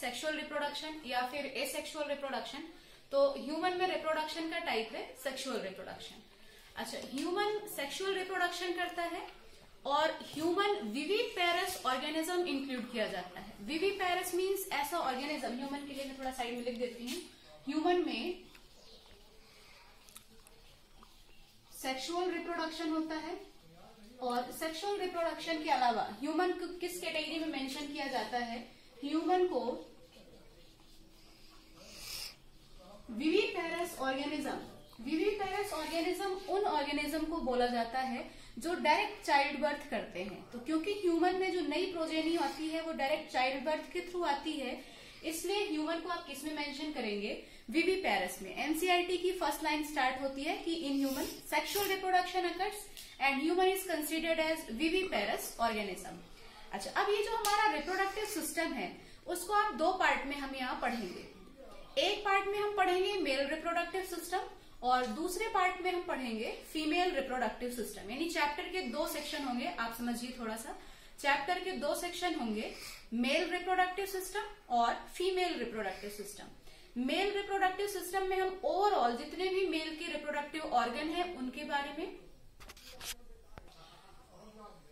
Sexual reproduction या फिर asexual reproduction तो ह्यूमन में रिप्रोडक्शन का टाइप है सेक्सुअल रिप्रोडक्शन अच्छा ह्यूमन सेक्सुअल रिप्रोडक्शन करता है और human viviparous organism include किया जाता है. विविड पेरस मीन्स ऐसा ऑर्गेनिज्म ह्यूमन के लिए मैं थोड़ा साइड में लिख देती हूँ. ह्यूमन में सेक्सुअल रिप्रोडक्शन होता है और सेक्सुअल रिप्रोडक्शन के अलावा ह्यूमन को किस कैटेगरी में मेंशन किया जाता है? ह्यूमन को विविपेरस ऑर्गेनिज्म। विविपेरस ऑर्गेनिज्म उन ऑर्गेनिज्म को बोला जाता है जो डायरेक्ट चाइल्ड बर्थ करते हैं। तो क्योंकि ह्यूमन में जो नई प्रोजेनी आती है, वो डायरेक्ट चाइल्ड बर्थ के थ्रू आती है, इसलिए ह्यूमन को आप किसमें मेंशन करेंगे? वीवी पेरस में एनसीआरटी की फ़र्स्ट लाइन स्टार्ट होती है कि in human sexual reproduction occurs and human is considered as viviparous organism. अच्छा अब ये जो हमारा रिप्रोडक्टिव सिस्टम है, उसको आप दो पार्ट में हम यहाँ पढ़ेंगे। एक पार्ट में हम पढ़ेंगे मेल रिप्रोडक्टिव सिस्टम और दूसरे पार्ट में हम पढ़ेंगे फीमेल रिप्रोडक्टिव सिस्टम यानी चैप्टर के दो सेक्शन होंगे, आप समझिए थोड़ा सा चैप्टर के दो सेक्शन होंगे मेल रिप्रोडक्टिव सिस्टम और female reproductive system male reproductive system में हम ओवरऑल जितने भी मेल के रिप्रोडक्टिव ऑर्गन है, उनके बारे में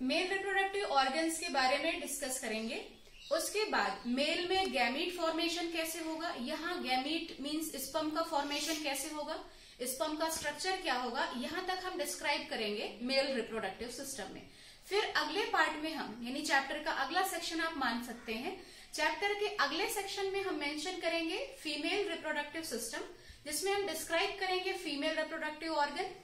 मेल रिप्रोडक्टिव ऑर्गन्स के बारे में डिस्कस करेंगे. उसके बाद मेल में गैमीट फॉर्मेशन कैसे होगा? यहाँ गैमीट मींस स्पम का फॉर्मेशन कैसे होगा? स्पम का स्ट्रक्चर क्या होगा? यहाँ तक हम डिस्क्राइब करेंगे मेल रिप्रोडक्टिव सिस्टम में। फिर अगले पार्ट में हम, यानी चैप्टर का अगला सेक्शन आप मान सकते हैं। चैप्टर के अगले सेक्शन में हम मेंशन करेंगे फीमेल रिप्रोडक्टिव सिस्टम जिसमें हम डिस्क्राइब करेंगे फीमेल रिप्रोडक्टिव ऑर्गन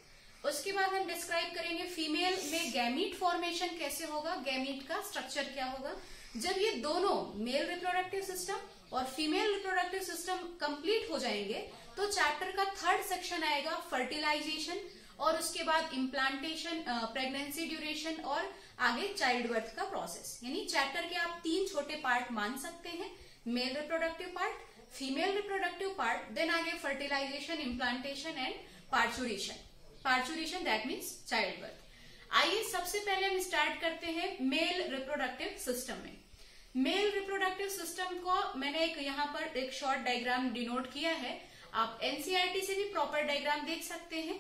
उसके बाद हम डिस्क्राइब करेंगे फीमेल में गैमीट फॉर्मेशन कैसे होगा गैमीट का स्ट्रक्चर क्या होगा। जब ये दोनों मेल रिप्रोडक्टिव सिस्टम और फीमेल रिप्रोडक्टिव सिस्टम कंप्लीट हो जाएँगे तो चैप्टर का थर्ड सेक्शन आएगा फर्टिलाइजेशन और उसके बाद इम्प्लांटेशन प्रेगनेंसी ड्यूरेशन और आगे चाइल्ड बर्थ का प्रोसेस यानी चैप्टर के आप तीन छोटे पार्ट मान सकते हैं male reproductive part female reproductive part then आगे fertilisation implantation and parturition parturition that means child birth आइए सबसे पहले हम स्टार्ट करते हैं मेल रिप्रोडक्टिव सिस्टम में। मेल रिप्रोडक्टिव सिस्टम को मैंने एक यहाँ पर एक शॉर्ट डायग्राम डिनोट किया है। आप एनसीआरटी से भी प्रॉपर डायग्राम देख सकते हैं।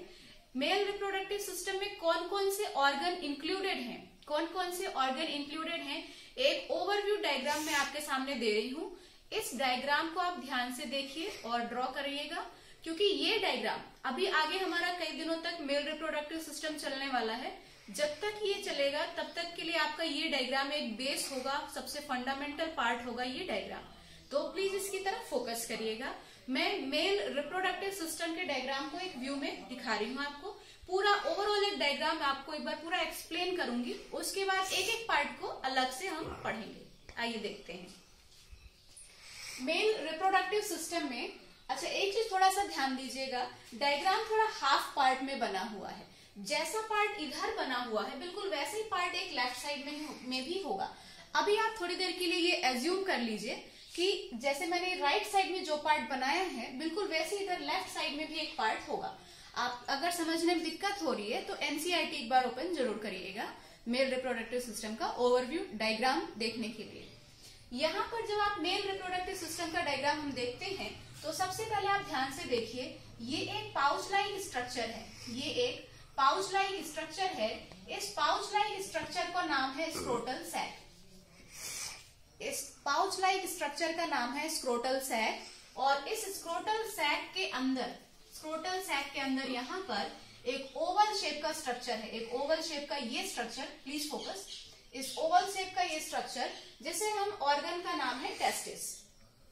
मेल रिप्रोडक्टिव सिस्टम में कौन कौन से ऑर्गन इंक्लूडेड हैं? कौन कौन से ऑर्गन इंक्लूडेड हैं? एक ओवरव्यू डायग्राम मैं आपके सामने दे रही हूँ। इस डायग्राम को आप ध्यान से देखिए और ड्रॉ करिएगा, क्योंकि ये डायग्राम अभी आगे हमारा कई दिनों तक मेल रिप्रोडक्टिव सिस्टम चलने वाला है। जब तक ये चलेगा, तब तक के लिए आपका ये डायग्राम एक बेस होगा, सबसे फंडामेंटल पार्ट होगा ये डायग्राम तो प्लीज़ इसकी तरफ़ फोकस करिएगा। मैं मेल रिप्रोडक्टिव सिस्टम के डायग्राम को एक व्यू में दिखा रही हूँ आपको। पूरा ओवरऑल एक डायग्राम आपको एक बार पूरा एक्सप्लेन करूँगी। उसके बाद एक एक पार्ट को अलग से हम पढ़ेंगे। आइए देखते हैं। मेल रिप्रोडक्टिव सिस्टम में अच्छा एक चीज़ थोड़ा सा ध्यान दीजिएगा। डायग्राम थोड़ा हाफ़ पार्ट में बना हुआ है। जैसा पार्ट इधर बना हुआ है, बिल्कुल वैसे ही पार्ट एक लेफ़्ट साइड में में भी होगा। अभी आप थोड़ी देर के लिए ये एज्यूम कर लीजिए कि जैसे मैंने राइट साइड में जो पार्ट बनाया है, बिल्कुल वैसे इधर लेफ़्ट साइड में भी एक पार्ट होगा। आप अगर समझने में दिक्कत हो रही है तो एनसीआईटी एक बार ओपन ज़रूर करिएगा मेल रिप्रोडक्टिव सिस्टम का ओवरव्यू डायग्राम देखने के लिए। यहाँ पर जब आप मेल रिप्रोडक्टिव सिस्टम का डायग्राम हम देखते हैं तो सबसे पहले आप ध्यान से देखिए, ये एक पाउच लाइक स्ट्रक्चर है। ये एक पाउच लाइक स्ट्रक्चर है। इस पाउच लाइक स्ट्रक्चर का नाम है स्क्रोटल सैक इस पाउच लाइक स्ट्रक्चर का नाम है स्क्रोटल सैक और इस स्क्रोटल सैक के अंदर स्क्रोटल सैक के अंदर यहाँ पर एक ओवल शेप का स्ट्रक्चर है। एक ओवल शेप का ये स्ट्रक्चर प्लीज़ फोकस इस ओवल शेप का ये स्ट्रक्चर जिसे हम ऑर्गन का नाम है testis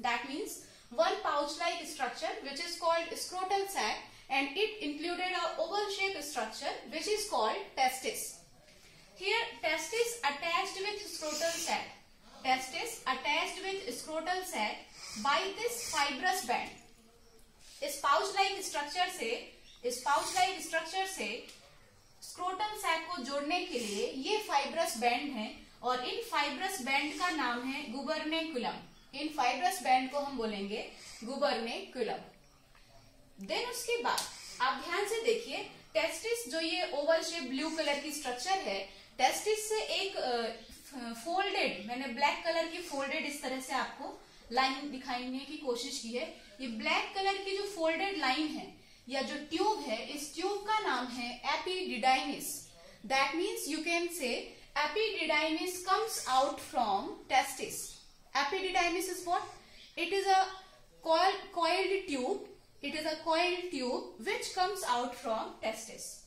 that means pouch like structure which is called scrotal sac and it included a oval shaped structure which is called testis. Here testis attached with scrotal sac. Testis attached with scrotal sac by this fibrous band. Like structure से इस pouch like structure से scrotal sac को जोड़ने के लिए ये fibrous band है और इन फाइब्रस बैंड का नाम है गुबरनेकुलम इन फाइब्रस बैंड को हम बोलेंगे गुबरनेकुलम देन उसके बाद, आप ध्यान से देखिए टेस्टिस जो ये ओवल शेप ब्लू कलर की स्ट्रक्चर है टेस्टिस से एक फोल्डेड मैंने ब्लैक कलर की फोल्डेड इस तरह से आपको लाइन दिखाने की कोशिश की है। ये ब्लैक कलर की जो फोल्डेड लाइन है, या जो ट्यूब है, इस ट्यूब का नाम है epididymis that means you can say epididymis comes out from testis. Epididymis is what it is a coil, coiled tube it is a coiled tube which comes out from testis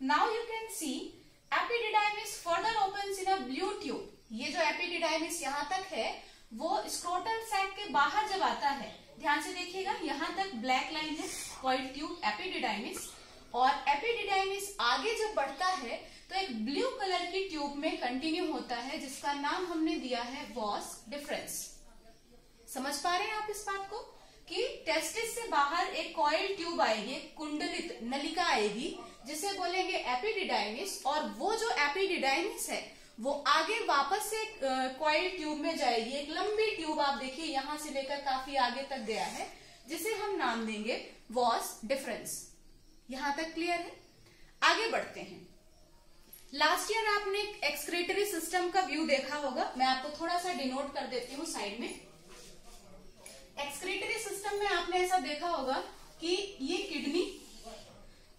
now you can see epididymis further opens in a blue tube ये जो epididymis यहाँ तक है वो scrotal sac के बाहर जब आता है ध्यान से देखिएगा यहाँ तक ब्लैक लाइन है कॉइल ट्यूब एपिडिडाइमिस और एपिडिडाइमिस आगे जब बढ़ता है तो एक ब्लू कलर की ट्यूब में कंटिन्यू होता है, जिसका नाम हमने दिया है वॉस डिफरेंस समझ पा रहे हैं आप इस बात को? कि टेस्टिस से बाहर एक कॉयल ट्यूब आएगी कुंडलित नलिका आएगी, जिसे बोलेंगे एपिडिडाइमिस और वो जो एपिडिडाइमिस है, वो आगे वापस से कॉयल ट्यूब में जाएगी। एक लंबी ट्यूब आप देखिए, यहाँ से लेकर काफ़ी आगे तक गया है, जिसे हम नाम देंगे वॉस डिफरेंस यहाँ तक क्लियर है? आगे बढ़ते हैं। लास्ट ईयर आपने एक्सक्रेटरी सिस्टम का व्यू देखा होगा। मैं आपको थोड़ा सा डिनोट कर देती हूँ साइड में। एक्सक्रेटरी सिस्टम में आपने ऐसा देखा होगा कि ये किडनी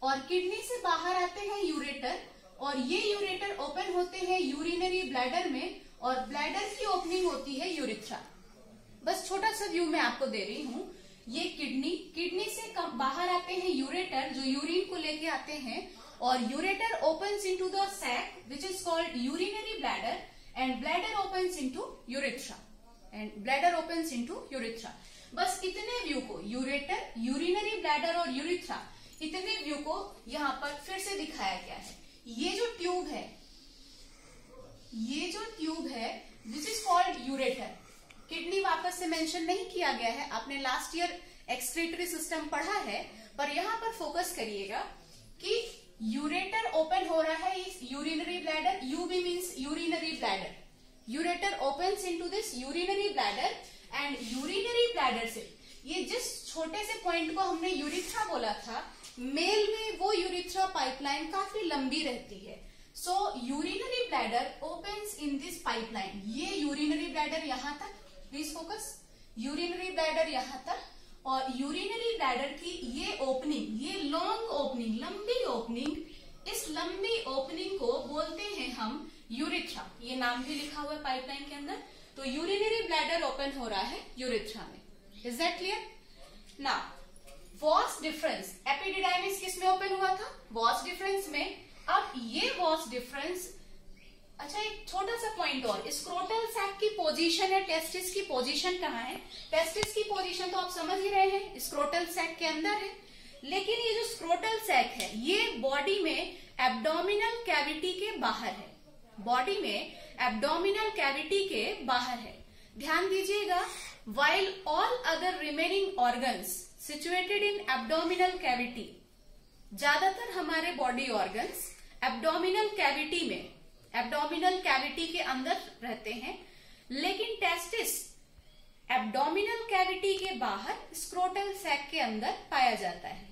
और किडनी से बाहर आते हैं यूरेटर और ये यूरेटर ओपन होते हैं यूरिनरी ब्लैडर में और ब्लैडर की ओपनिंग होती है यूरिथ्रा बस छोटा सा व्यू मैं आपको दे रही हूँ। ये किडनी किडनी से बाहर आते हैं यूरेटर जो यूरिन को लेके आते हैं और ureter opens into the sac, which is called urinary bladder, and bladder opens into urethra. And bladder opens into urethra. बस इतने व्यू को यूरेटर यूरिनरी ब्लैडर और यूरिथ्रा इतने व्यू को यहाँ पर फिर से दिखाया गया है। ये जो ट्यूब है, ये जो ट्यूब है which is called ureter kidney वापस से मेंशन नहीं किया गया है। आपने लास्ट ईयर एक्सक्रेटरी सिस्टम पढ़ा है, पर यहाँ पर फोकस करिएगा कि यूरेटर ओपन हो रहा है इस urinary bladder U B means urinary bladder. Ureter open into this urinary bladder and urinary bladder से, ये जिस छोटे से पॉइंट को हमने यूरिथ्रा बोला था, मेल में वो यूरिथ्रा पाइपलाइन काफ़ी लंबी रहती है। So urinary bladder open in this pipeline ये यूरिनरी ब्लैडर यहाँ तक प्लीज़ फोकस यूरिनरी ब्लैडर यहाँ तक। और यूरिनरी ब्लैडर की ये ओपनिंग ये लॉन्ग ओपनिंग लंबी ओपनिंग इस लंबी ओपनिंग को बोलते हैं हम यूरिथ्रा ये नाम भी लिखा हुआ है पाइपलाइन के अंदर। तो यूरिनरी ब्लैडर ओपन हो रहा है यूरिथ्रा में। इज़ दैट क्लियर ना वॉस डिफरेंस, एपिडिडाइमिस किसमें ओपन हुआ था? वॉस डिफरेंस में। अब ये वॉस डिफरेंस अच्छा एक छोटा सा पॉइंट और स्क्रोटल सैक की पोजीशन है टेस्टिस की पोजीशन कहाँ है? टेस्टिस की पोजीशन तो आप समझ ही रहे हैं स्क्रोटल सैक के अंदर है। लेकिन ये जो स्क्रोटल सैक है, ये बॉडी में एब्डोमिनल कैविटी के बाहर है। बॉडी में एब्डोमिनल कैविटी के बाहर है। ध्यान दीजिएगा while all other remaining organs situated in abdominal cavity ज़्यादातर हमारे बॉडी ऑर्गन्स एब्डोमिनल कैविटी में एब्डोमिनल कैविटी के अंदर रहते हैं, लेकिन टेस्टिस एब्डोमिनल कैविटी के बाहर स्क्रोटल सैक के अंदर पाया जाता है।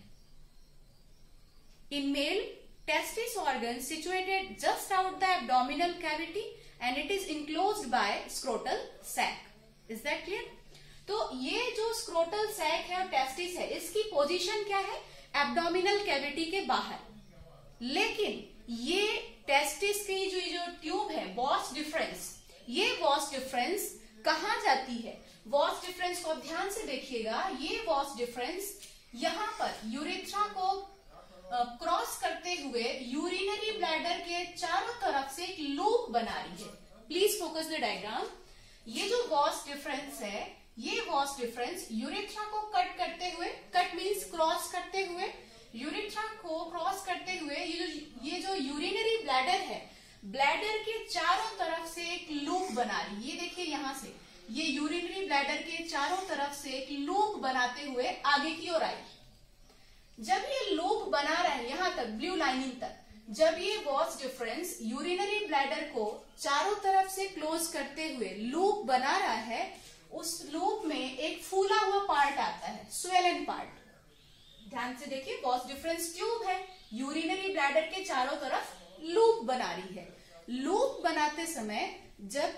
In male testis organ situated just out the abdominal cavity and it is enclose by scrotal sac is that clear तो ये जो स्क्रोटल सैक है और टेस्टिस है, इसकी पोजीशन क्या है? एब्डोमिनल कैविटी के बाहर। लेकिन ये टेस्टिस की जो जो ट्यूब है वॉस डिफरेंस ये वॉस डिफरेंस कहा जाती है? वॉस डिफरेंस को ध्यान से देखिएगा, ये वॉस डिफरेंस यहाँ पर यूरिथ्रा को क्रॉस करते हुए यूरिनरी ब्लैडर के चारों तरफ़ से एक लूप बना रही है। प्लीज़ फोकस द डायग्राम ये जो वॉस डिफरेंस है, ये वॉस डिफरेंस यूरिथ्रा को कट करते हुए कट मीन्स क्रॉस करते हुए यूरिथ्रा को क्रॉस करते हुए ये जो ये जो यूरिनरी ब्लैडर है ब्लैडर के चारों तरफ़ से एक लूप बना रही ये देखिए यहाँ से। ये यूरिनरी ब्लैडर के चारों तरफ़ से एक लूप बनाते हुए आगे की ओर आई। जब ये लूप बना रहा है, यहाँ तक ब्लू लाइनिंग तक, जब ये वॉस डिफरेंस यूरिनरी ब्लैडर को चारों तरफ़ से क्लोज करते हुए लूप बना रहा है, उस लूप में एक फूला हुआ पार्ट आता है स्वेलन पार्ट ध्यान से देखिए बॉस डिफरेंस ट्यूब है। यूरिनरी ब्लैडर के चारों तरफ़ लूप बना रही है। लूप बनाते समय जब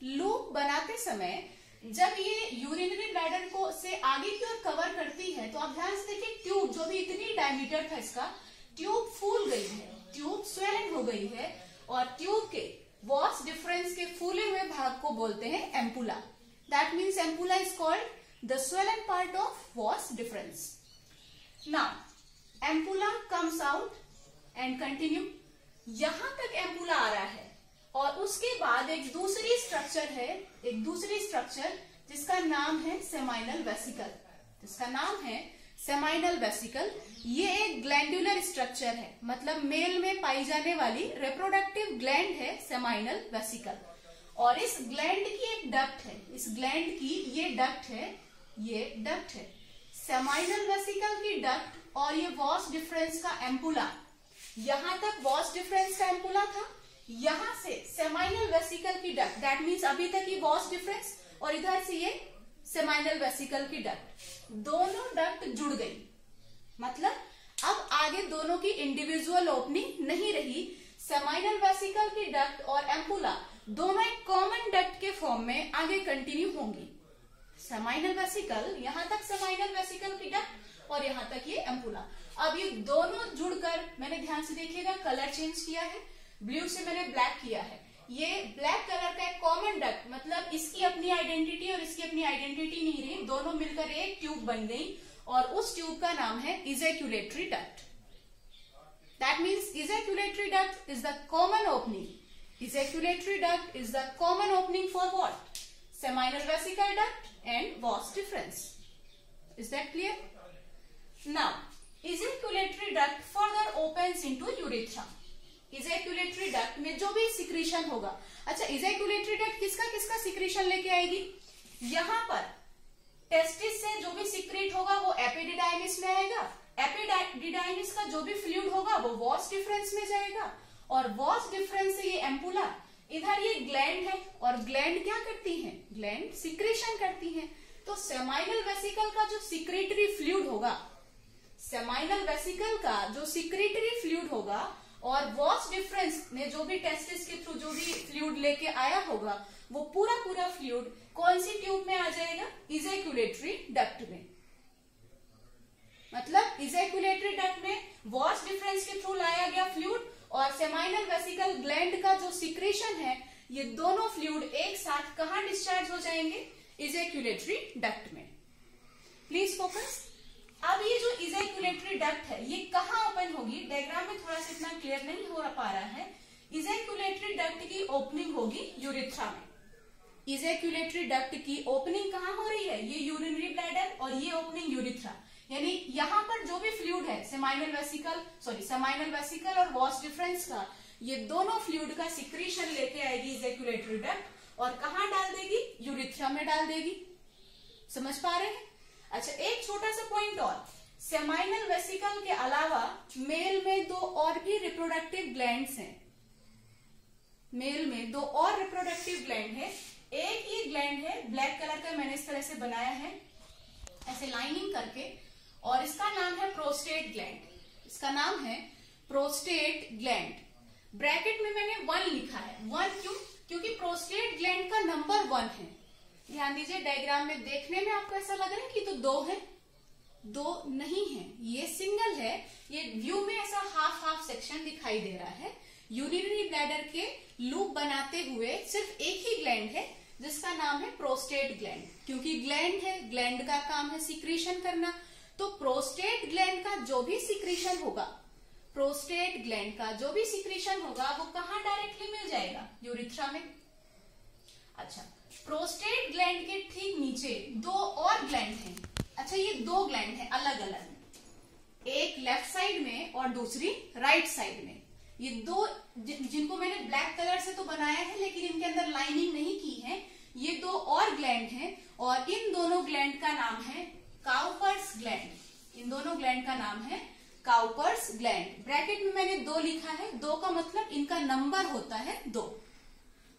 लूप बनाते समय जब ये यूरिनरी ब्लैडर को से आगे की ओर कवर करती है तो आप ध्यान से देखिए ट्यूब जो भी इतनी डायमीटर था इसका ट्यूब फूल गई है। ट्यूब स्वेलिंग हो गई है और ट्यूब के वॉस डिफरेंस के फूले हुए भाग को बोलते हैं ampulla that means ampulla is called the swollen part of vas deferens now ampulla comes out and continue यहाँ तक एम्पुला आ रहा है और उसके बाद एक दूसरी स्ट्रक्चर है, एक दूसरी स्ट्रक्चर जिसका नाम है सेमाइनल वेसिकल जिसका नाम है सेमाइनल वेसिकल ये एक ग्लैंडुलर स्ट्रक्चर है मतलब मेल में पाई जाने वाली रिप्रोडक्टिव ग्लैंड है सेमाइनल वेसिकल और इस ग्लैंड की एक डक्ट है, इस ग्लैंड की ये डक्ट है ये डक्ट है। सेमाइनल वेसिकल की डक्ट और ये वॉस डिफरेंस का एम्पुला यहाँ तक वॉस डिफरेंस का एम्पुला था, यहाँ से सेमाइनल वेसिकल की डक्ट दैट मीन्स अभी तक ये वॉस डिफरेंस और इधर से ये सेमाइनल वेसिकल की डक्ट दोनों डक्ट जुड़ गई। मतलब अब आगे दोनों की इंडिविजुअल ओपनिंग नहीं रही। सेमाइनल वेसिकल की डक्ट और एम्पुला दोनों एक कॉमन डक्ट के फॉर्म में आगे कंटिन्यू होंगी। सेमाइनल वेसिकल, यहाँ तक सेमाइनल वेसिकल डक्ट और यहाँ तक ये एम्पुला अब ये दोनों जुड़कर मैंने ध्यान से देखिएगा, कलर चेंज किया है, ब्लू से मैंने ब्लैक किया है। ये ब्लैक कलर का एक कॉमन डक्ट मतलब इसकी अपनी आइडेंटिटी और इसकी अपनी आइडेंटिटी नहीं रही, दोनों मिलकर एक ट्यूब बन गई और उस ट्यूब का नाम है ejaculatory duct that means ejaculatory duct is the common opening ejaculatory duct is the common opening for what seminal vesicle duct and vas deferens is that clear now ejaculatory duct further opens into urethra ejaculatory duct में जो भी secretion होगा। अच्छा ejaculatory duct किसका किसका secretion लेके आएगी? यहाँ पर टेस्टिस से जो भी सिक्रेट होगा, वो एपिडिडाइमिस में आएगा। एपिडिडाइमिस का जो भी फ्लूड होगा, वो वॉस डिफरेंस में जाएगा। और वॉस डिफरेंस से ये एम्पुला इधर ये ग्लैंड है और ग्लैंड क्या करती है? ग्लैंड सिक्रेशन करती है। तो सेमाइनल वेसिकल का जो सिक्रेटरी फ्लूड होगा सेमाइनल वेसिकल का जो सिक्रेटरी फ्लूड होगा और वॉस डिफरेंस में जो भी टेस्टिस के थ्रू जो भी फ्लूड लेके आया होगा, वो पूरा पूरा फ्लूड कौन सी ट्यूब में आ जाएगा? इजेक्यूलेटरी डक्ट में। मतलब इजेक्यूलेटरी डक्ट में वॉस डिफरेंस के थ्रू लाया गया फ्लूड और सेमाइनल वेसिकल ग्लैंड का जो सिक्रेशन है, ये दोनों फ्लूड एक साथ कहा डिस्चार्ज हो जाएँगे? इजेक्यूलेटरी डक्ट में। प्लीज़ फोकस अब ये जो इजेक्यूलेटरी डक्ट है, ये कहाँ ओपन होगी? डायग्राम में थोड़ा सा इतना क्लियर नहीं हो पा रहा है। इजेक्यूलेटरी डक्ट की ओपनिंग होगी यूरिथ्रा में। इजेक्यूलेटरी डक्ट की ओपनिंग कहाँ हो रही है? ये यूरिनरी ब्लैडर और ये ओपनिंग यूरिथ्रा यानी यहाँ पर जो भी फ्लूड है seminal vesicle sorry seminal vesicle और वॉस डिफरेंस का, ये दोनों फ्लूड का सिक्रीशन लेके आएगी इजेक्यूलेटरी डक्ट और कहा डाल देगी? यूरिथ्रा में डाल देगी। समझ पा रहे हैं? अच्छा एक छोटा सा पॉइंट और। सेमाइनल वेसिकल के अलावा मेल में दो और भी रिप्रोडक्टिव ग्लैंड्स हैं। मेल में दो और रिप्रोडक्टिव ग्लैंड है। एक ही ग्लैंड है ब्लैक कलर का मैंने इस तरह से बनाया है। ऐसे लाइनिंग करके और इसका नाम है प्रोस्टेट ग्लैंड इसका नाम है प्रोस्टेट ग्लैंड ब्रैकेट में मैंने वन लिखा है. वन क्यों? क्योंकि प्रोस्टेट ग्लैंड का नंबर वन है. ध्यान दीजिए डायग्राम में देखने में आपको ऐसा लग रहा है कि तो दो है। दो नहीं है। ये सिंगल है। ये व्यू में ऐसा हाफ़ हाफ़ सेक्शन दिखाई दे रहा है। यूरिनरी ब्लैडर के लूप बनाते हुए सिर्फ़ एक ही ग्लैंड है, जिसका नाम है प्रोस्टेट ग्लैंड क्योंकि ग्लैंड है ग्लैंड का काम है सिक्रीशन करना। तो प्रोस्टेट ग्लैंड का जो भी सिक्रीशन होगा प्रोस्टेट ग्लैंड का जो भी सिक्रीशन होगा, वो कहा डायरेक्टली मिल जाएगा? यूरिथ्रा में? अच्छा प्रोस्टेट ग्लैंड के ठीक नीचे दो और ग्लैंड हैं। अच्छा ये दो ग्लैंड हैं अलग अलग एक लेफ़्ट साइड में और दूसरी राइट साइड में। ये दो जिनको मैंने ब्लैक कलर से तो बनाया है, लेकिन इनके अंदर लाइनिंग नहीं की है, ये दो और ग्लैंड हैं, और इन दोनों ग्लैंड का नाम है काउपर्स ग्लैंड इन दोनों ग्लैंड का नाम है काउपर्स ग्लैंड ब्रैकेट में मैंने दो लिखा है। दो का मतलब इनका नंबर होता है दो।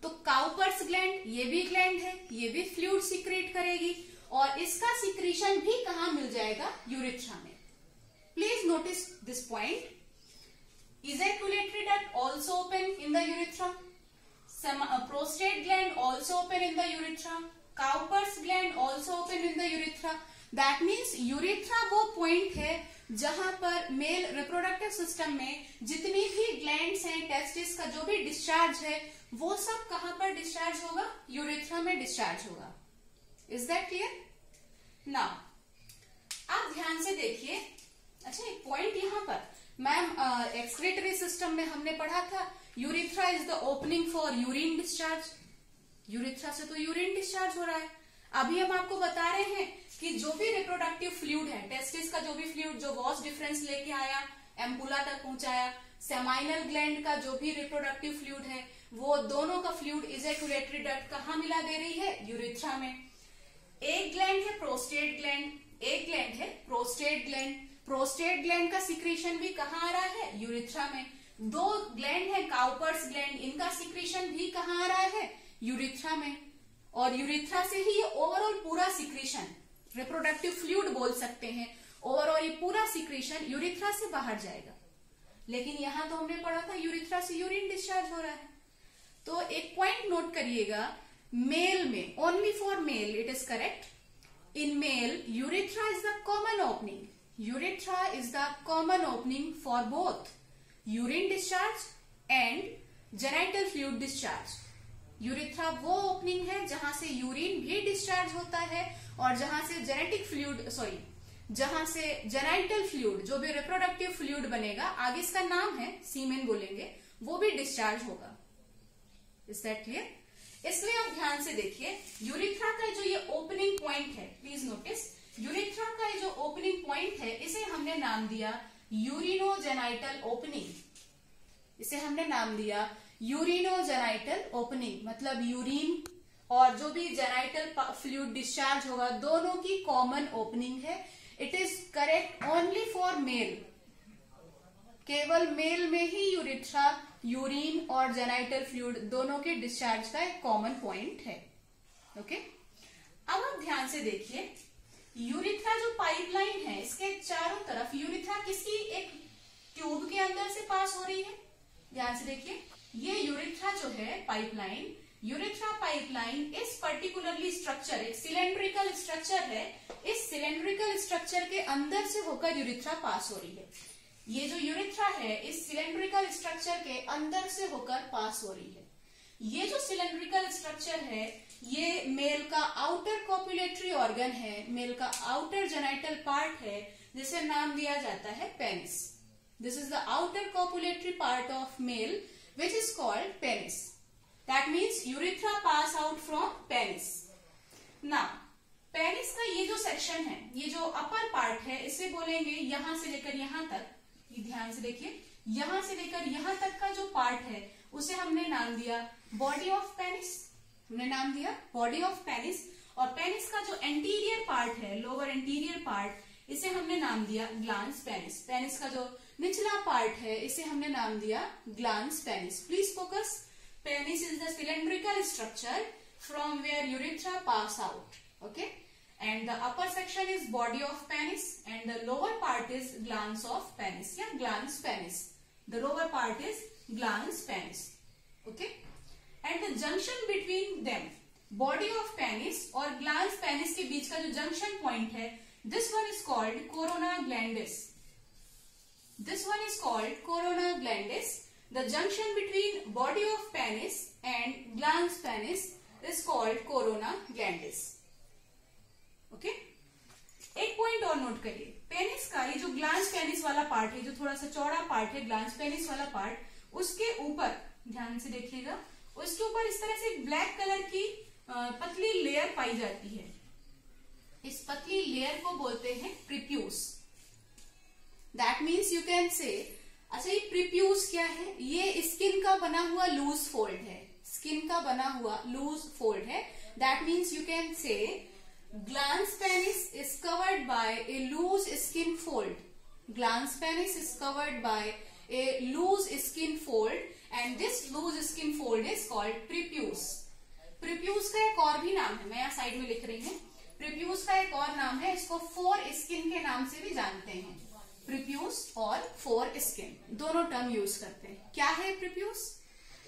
तो काउपर्स ग्लैंड ये भी ग्लैंड है ये भी फ्लूड सिक्रेट करेगी और इसका सिक्रीशन भी कहा मिल जाएगा? यूरिथ्रा में। Please notice this point duct also open in the urethra. Some, uh, prostate gland also open in the urethra. Cowper's gland also open in the urethra. That means urethra वो point है जहाँ पर mail reproductive system में जितनी भी glands हैं testis का जो भी डिस्चार्ज है, वो सब कहाँ पर डिस्चार्ज होगा? यूरिथ्रा में डिस्चार्ज होगा। इज़ दैट क्लियर नाउ आप ध्यान से देखिए। अच्छा एक पॉइंट यहाँ पर। मैम एक्सक्रेटरी सिस्टम में हमने पढ़ा था urethra is the opening for urine discharge urethra से तो यूरिन डिस्चार्ज हो रहा है। अभी हम आपको बता रहे हैं कि जो भी रिप्रोडक्टिव फ्लूड है टेस्टिस का जो भी फ्लूड जो वॉस डिफरेंस लेके आया एम्पुला तक पहुँचाया सेमाइनल ग्लैंड का जो भी रिप्रोडक्टिव फ्लूड है, वो दोनों का फ्लूड इजेकुलेटरी डक्ट कहाँ मिला दे रही है? यूरिथ्रा में। एक ग्लैंड है प्रोस्टेट ग्लैंड एक ग्लैंड है प्रोस्टेट ग्लैंड प्रोस्टेट ग्लैंड का सिक्रीशन भी कहा आ रहा है? यूरिथ्रा में। दो ग्लैंड है काउपर्स ग्लैंड इनका सिक्रीशन भी कहा आ रहा है? यूरिथ्रा में। और यूरिथ्रा से ही ये ओवरऑल पूरा सिक्रीशन रिप्रोडक्टिव फ्लूड बोल सकते हैं ओवरऑल ये पूरा सिक्रेशन यूरिथ्रा से बाहर जाएगा। लेकिन यहाँ तो हमने पढ़ा था यूरिथ्रा से यूरिन डिस्चार्ज हो रहा है। तो एक पॉइंट नोट करिएगा मेल में only for male it is correct in male urethra is the common opening urethra is the common opening for both urine discharge and genital fluid discharge urethra वो opening है जहाँ से urine भी discharge होता है और जहाँ से जेनेटिक फ्लूड सॉरी जहाँ से जेनाइटल फ्लूड जो भी रिप्रोडक्टिव फ्लूड बनेगा, आगे इसका नाम है, सीमेन बोलेंगे, वो भी डिस्चार्ज होगा। इज़ दैट क्लियर इसलिए आप ध्यान से देखिए, यूरिथ्रा का जो ये ओपनिंग पॉइंट है प्लीज़ नोटिस यूरिथ्रा का जो ओपनिंग पॉइंट है, इसे हमने नाम दिया यूरिनोजेनाइटल ओपनिंग इसे हमने नाम दिया यूरिनोजेनाइटल ओपनिंग मतलब यूरिन और जो भी जेनाइटल फ्लूड डिस्चार्ज होगा, दोनों की कॉमन ओपनिंग है। It is correct only for male केवल मेल में ही यूरिथ्रा यूरिन और जेनाइटल फ्लूड दोनों के डिस्चार्ज का एक कॉमन पॉइंट है। Okay okay? अब आप ध्यान से देखिए। यूरिथ्रा जो पाइपलाइन है, इसके चारों तरफ़ यूरिथ्रा किसी एक ट्यूब के अंदर से पास हो रही है? ध्यान से देखिए। ये यूरिथ्रा जो है पाइपलाइन यूरिथ्रा पाइपलाइन इस पर्टिकुलरली स्ट्रक्चर एक सिलेंड्रिकल स्ट्रक्चर है, इस सिलेंड्रिकल स्ट्रक्चर के अंदर से होकर यूरिथ्रा पास हो रही है। ये जो यूरिथ्रा है, इस सिलेंड्रिकल स्ट्रक्चर के अंदर से होकर पास हो रही है। ये जो सिलेंड्रिकल स्ट्रक्चर है, ये मेल का आउटर कॉपुलेटरी ऑर्गन है मेल का आउटर जेनाइटल पार्ट है, जिसे नाम दिया जाता है penis this is the outer copulatory part of male which is called penis that means urethra pass out from penis ना पेनिस का ये जो सेक्शन है, ये जो अपर पार्ट है, इसे बोलेंगे यहाँ से लेकर यहाँ तक। ये ध्यान से देखिए, यहाँ से लेकर यहाँ तक का जो पार्ट है, उसे हमने नाम दिया बॉडी ऑफ़ पेनिस हमने नाम दिया बॉडी ऑफ़ पेनिस और पेनिस का जो एंटीरियर पार्ट है लोअर एंटीरियर पार्ट इसे हमने नाम दिया ग्लांस पेनिस पेनिस का जो निचला पार्ट है, इसे हमने नाम दिया glans penis. Please focus penis is the cylindrical structure from where urethra pass out okay and the upper section is body of penis and the lower part is glans of penis या glans penis the lower part is glans penis okay and the junction between them body of penis और glans penis के बीच का जो junction point है this one is called corona glandis This one is called corona glandis The junction between body of penis and glans penis is called corona glandis. Okay? एक point और note करिए penis का ये जो glans penis वाला part है जो थोड़ा सा चौड़ा पार्ट है ग्लांस पेनिस वाला पार्ट उसके ऊपर, ध्यान से देखिएगा, उसके ऊपर इस तरह से ब्लैक कलर की पतली लेयर पाई जाती है इस पतली लेयर को बोलते हैं prepuce that means you can say अच्छा ये प्रिप्यूज क्या है? ये स्किन का बना हुआ लूज फोल्ड है। स्किन का बना हुआ लूज फोल्ड है। That means you can say glans penis is covered by a loose skin fold glans penis is covered by a loose skin fold and this loose skin fold is called prepuce prepuce का एक और भी नाम है, मैं यहाँ side में लिख रही हूँ। प्रिप्यूस का एक और नाम है, इसको फोर स्किन के नाम से भी जानते हैं। प्रिप्यूस और फोर स्किन दोनों टर्म यूज़ करते हैं। क्या है prepuce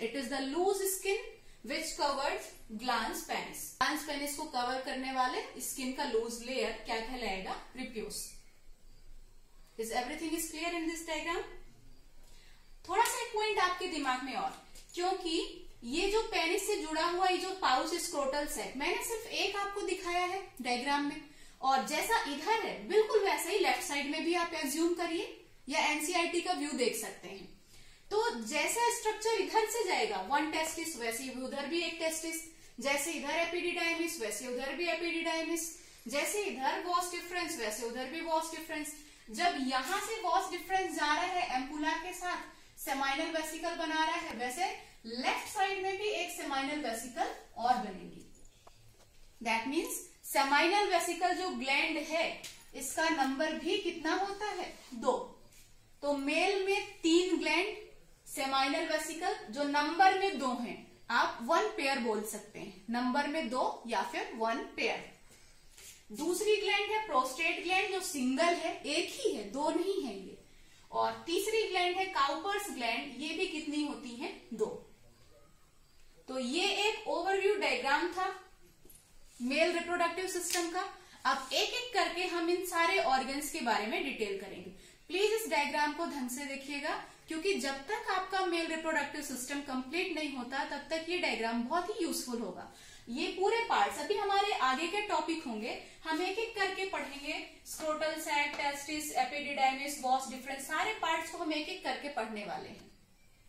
it is the loose skin which covered glans penis glans penis को कवर करने वाले स्किन का लूज लेयर क्या कहलाएगा? Prepuce is everything is clear in this diagram थोड़ा सा एक पॉइंट आपके दिमाग में और, क्योंकि ये जो पेनिस से जुड़ा हुआ, ये जो पाउच स्क्रोटल्स है, मैंने सिर्फ़ एक आपको दिखाया है डायग्राम में। और जैसा इधर है, बिल्कुल वैसा ही लेफ़्ट साइड में भी आप एज्यूम करिए, या एनसीआरटी का व्यू देख सकते हैं। तो जैसा स्ट्रक्चर इधर से जाएगा वन टेस्टिस वैसे उधर भी एक टेस्टिस जैसे इधर एपीडीडाइमिस वैसे उधर भी एपीडीडाइमिस जैसे इधर वॉस डिफरेंस वैसे उधर भी वॉस डिफरेंस जब यहाँ से वॉस डिफरेंस जा रहा है एम्पुला के साथ सेमाइनल वेसिकल बना रहा है, वैसे लेफ़्ट साइड में भी एक सेमाइनल वेसिकल और बनेगी। दैट मीन्स सेमाइनल वेसिकल जो ग्लैंड है, इसका नंबर भी कितना होता है? दो। तो मेल में तीन ग्लैंड सेमाइनल वेसिकल जो नंबर में दो हैं, आप वन पेयर बोल सकते हैं। नंबर में दो या फिर वन पेयर दूसरी ग्लैंड है प्रोस्टेट ग्लैंड जो सिंगल है, एक ही है, दो नहीं है ये। और तीसरी ग्लैंड है काउपर्स ग्लैंड ये भी कितनी होती है? दो। तो ये एक ओवरव्यू डायग्राम था। मेल रिप्रोडक्टिव सिस्टम का। अब एक एक करके हम इन सारे ऑर्गन्स के बारे में डिटेल करेंगे। प्लीज़ इस डायग्राम को ढंग से देखिएगा, क्योंकि जब तक आपका मेल रिप्रोडक्टिव सिस्टम कंप्लीट नहीं होता, तब तक ये डायग्राम बहुत ही यूजफुल होगा। ये पूरे पार्ट्स अभी हमारे आगे के टॉपिक होंगे। हम एक एक करके पढ़ेंगे। Scrotal sac testis epididymis vas deferens सारे पार्ट्स को हम एक एक करके पढ़ने वाले हैं।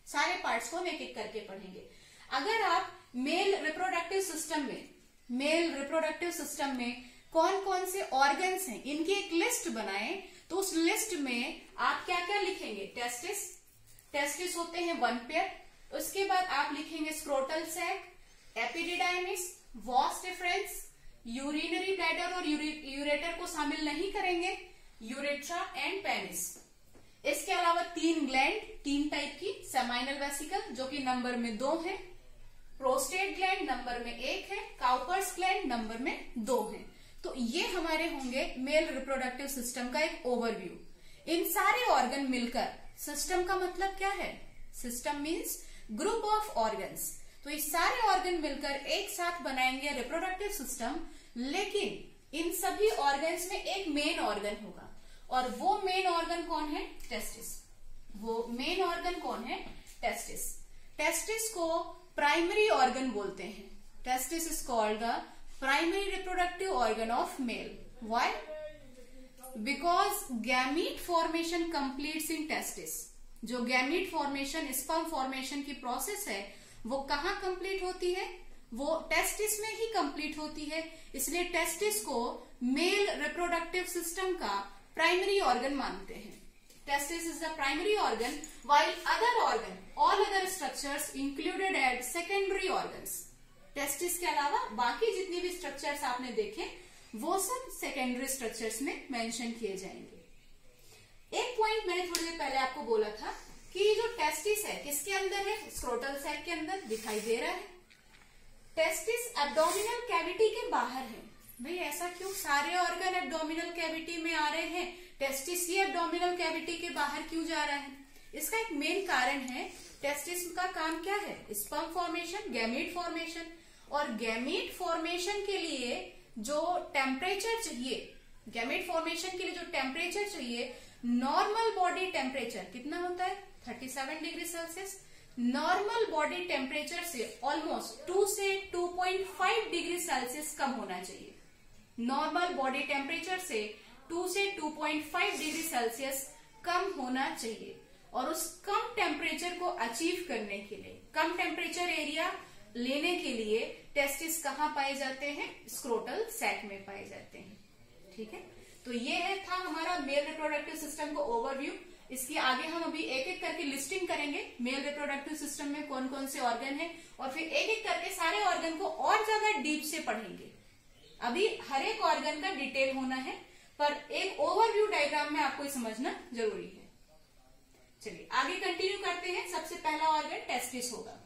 सारे पार्ट्स को हम एक एक करके पढ़ेंगे। अगर आप मेल रिप्रोडक्टिव सिस्टम में मेल रिप्रोडक्टिव सिस्टम में कौन कौन से ऑर्गन्स हैं, इनकी एक लिस्ट बनाएँ तो उस लिस्ट में आप क्या क्या लिखेंगे? टेस्टिस टेस्टिस होते हैं वन पेयर उसके बाद आप लिखेंगे scrotal sac epididymis vas deferens urinary bladder और यूरेटर को शामिल नहीं करेंगे यूरेट्रा एंड पेनिस इसके अलावा तीन ग्लैंड तीन टाइप की सेमाइनल वेसिकल जो कि नंबर में दो है प्रोस्टेट ग्लैंड नंबर में एक है, काउपर्स ग्लैंड नंबर में दो है। तो ये हमारे होंगे मेल रिप्रोडक्टिव सिस्टम का एक ओवरव्यू। इन सारे ऑर्गन मिलकर, सिस्टम का मतलब क्या है? System means group of organs. तो ये सारे ऑर्गन मिलकर एक साथ बनाएँगे रिप्रोडक्टिव सिस्टम, लेकिन इन सभी ऑर्गन्स में एक मेन ऑर्गन होगा। और वो मेन ऑर्गन कौन है? टेस्टिस। वो मेन ऑर्गन कौन है? टेस्टिस। टेस्टिस को प्राइमरी ऑर्गन बोलते हैं। Testis is called the primary reproductive organ of male why because gamete formation completes in testis जो गैमीट फॉर्मेशन स्पर्म फॉर्मेशन की प्रोसेस है, वो कहाँ कंप्लीट होती है? वो टेस्टिस में ही कंप्लीट होती है। इसलिए टेस्टिस को मेल रिप्रोडक्टिव सिस्टम का प्राइमरी ऑर्गन मानते हैं। Testis is the primary organ while other organ all other structures included at secondary organs testis के अलावा बाकी जितने भी स्ट्रक्चर्स आपने देखे, वो सब सेकेंडरी स्ट्रक्चर्स में मेंशन किए जाएँगे। एक पॉइंट मैंने थोड़ी देर पहले आपको बोला था कि जो टेस्टिस है, किसके अंदर है? स्क्रोटल सेट के अंदर दिखाई दे रहा है। टेस्टिस एब्डोमिनल कैविटी के बाहर है। भाई ऐसा क्यों? सारे ऑर्गन एब्डोमिनल कैविटी में आ रहे हैं। टेस्टिस ही एब्डोमिनल कैविटी के बाहर क्यों जा रहा है? इसका एक मेन कारण है टेस्टिस का काम क्या है? स्पर्म फॉर्मेशन गैमीट फॉर्मेशन और गैमीट फॉर्मेशन के लिए जो टेम्परेचर चाहिए गैमेट फॉर्मेशन के लिए जो टेम्परेचर चाहिए नॉर्मल बॉडी टेम्परेचर कितना होता है? 37 degree Celsius normal body temperature से ऑलमोस्ट 2 से 2.5 डिग्री सेल्सियस कम होना चाहिए। नॉर्मल बॉडी टेम्परेचर से 2 से 2.5 डिग्री सेल्सियस कम होना चाहिए। और उस कम टेम्परेचर को अचीव करने के लिए, कम टेम्परेचर एरिया लेने के लिए टेस्टिस कहाँ पाए जाते हैं? स्क्रोटल सैक में पाए जाते हैं। ठीक है? तो ये है, था हमारा मेल रिप्रोडक्टिव सिस्टम को ओवरव्यू इसके आगे हम अभी एक एक करके लिस्टिंग करेंगे मेल रिप्रोडक्टिव सिस्टम में कौन कौन से ऑर्गन है, और फिर एक एक करके सारे ऑर्गन को और ज़्यादा डीप से पढ़ेंगे। अभी हर एक ऑर्गन का डिटेल होना है, पर एक ओवरव्यू डायग्राम में आपको समझना ज़रूरी है। चलिए आगे कंटिन्यू करते हैं। सबसे पहला ऑर्गन टेस्टिस होगा।